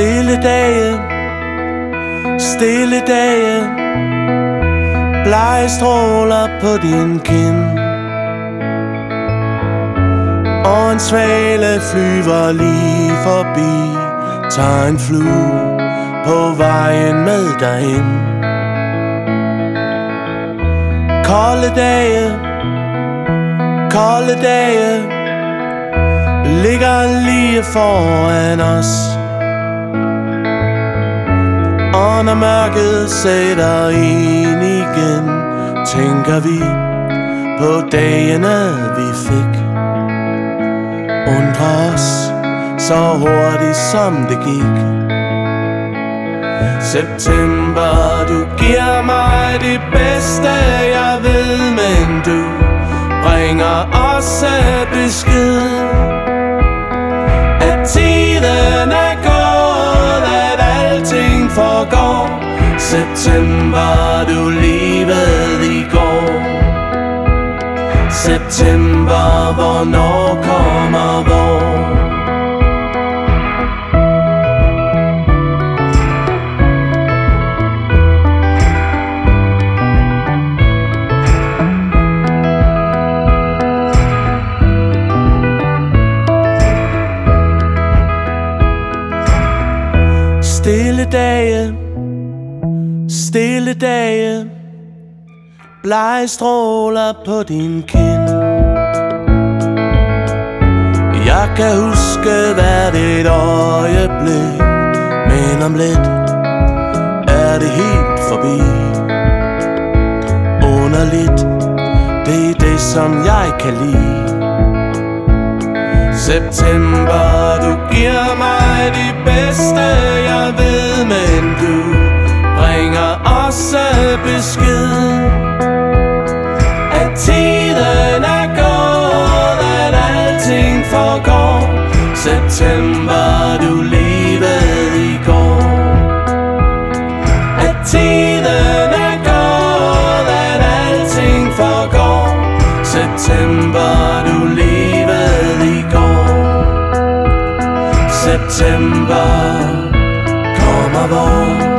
Stille dage, stille dage Blege stråler på din kind. Og en svale flyver lige forbi. Tager en flue på vejen med dig ind. Kolde dage, kolde dage. Ligger lige foran os og når mørket sætter ind igen Tænker vi på dagene vi fik. Undrer os så hurtigt som det gik. September, du giver mig det bedste forgår September, du livet i går September, hvornår kommer hvor? Stille dage, stille dage. Blege stråler på din kind. Jeg kan huske hvert et øjeblik Men om lidt. Er det helt forbi? Underligt, det er det som jeg kan lide. September, du giver mig det bedste besked At tiden er gået, at alting forgår. September, du levede i går. At tiden er gået, at alting forgår. September, du levede i går. September kommer hvor